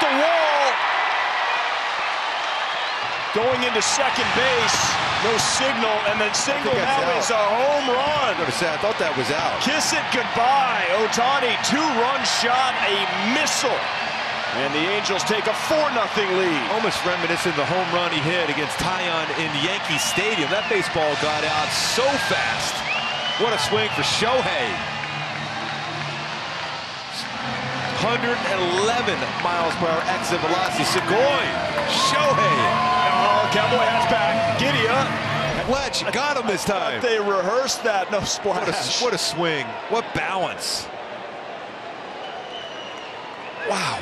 the wall. Going into second base, no signal, and then single that's now out. is a home run. I'm say, I thought that was out. Kiss it goodbye. Ohtani, two-run shot, a missile. And the Angels take a 4-0 lead. Almost reminiscent of the home run he hit against Taillon in Yankee Stadium. That baseball got out so fast. What a swing for Shohei. 111 miles per hour exit velocity. Segoy. Shohei. Oh, Cowboy hats back. Giddy up. Fletch got him this time. They rehearsed that. No What splash. a, what a swing. What balance. Wow.